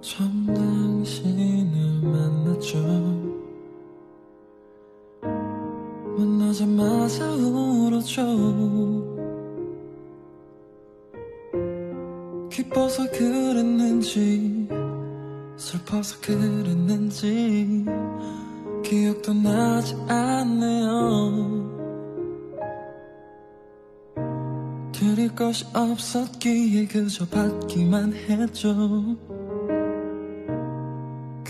처음 당신을 만났죠. 만나자마자 울었죠. 기뻐서 그랬는지 슬퍼서 그랬는지 기억도 나지 않네요. 드릴 것이 없었기에 그저 받기만 했죠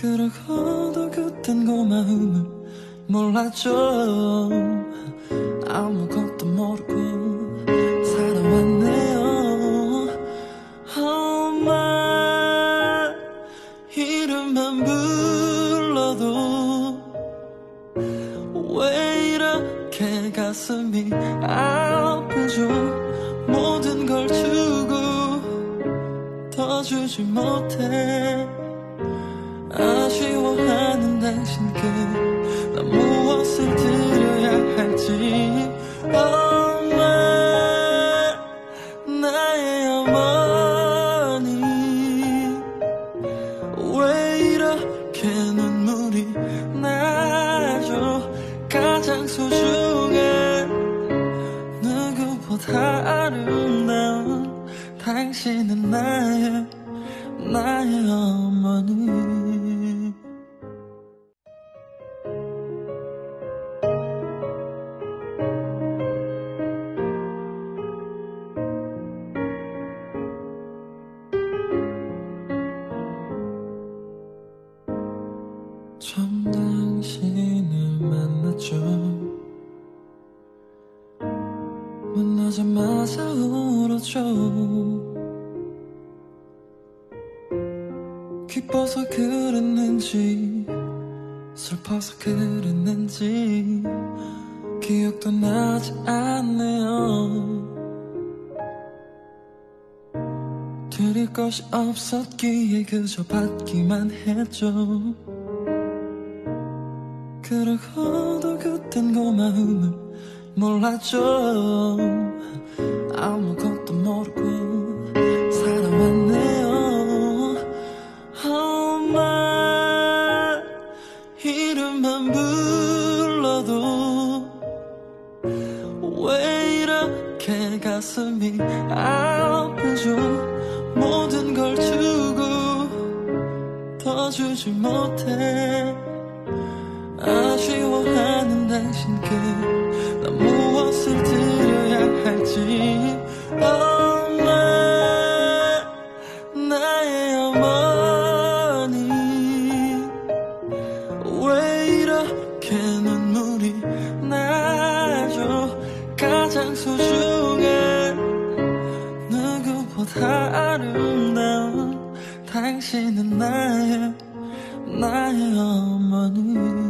그러고도 그땐 고마움을 몰랐죠. 아무것도 모르고 살아왔네요. 엄마 이름만 불러도 왜 이렇게 가슴이 아프죠? 모든 걸 주고 더 주지 못해 아쉬워하는 당신께 난 무엇을 드려야 할지. 엄마 나의 어머니 왜 이렇게 눈물이 나죠? 가장 소중한 누구보다 아름다운 당신은 나의 나의 처음 당신을 만났죠. 만나자마자 울었죠. 기뻐서 그랬는지 슬퍼서 그랬는지 기억도 나지 않네요. 드릴 것이 없었기에 그저 받기만 했죠 그러고도 그땐 고마움을 몰랐죠. 아무것도 모르고 살아왔네요. 엄마 이름만 불러도 왜 이렇게 가슴이 아프죠 모든 걸 주고 더 주지 못해 아쉬워하는 당신께 난 무엇을 드려야 할지. 엄마 나의 어머니 왜 이렇게 눈물이 나죠? 가장 소중한 누구보다 아름다운 당신은 나의 나의 어머니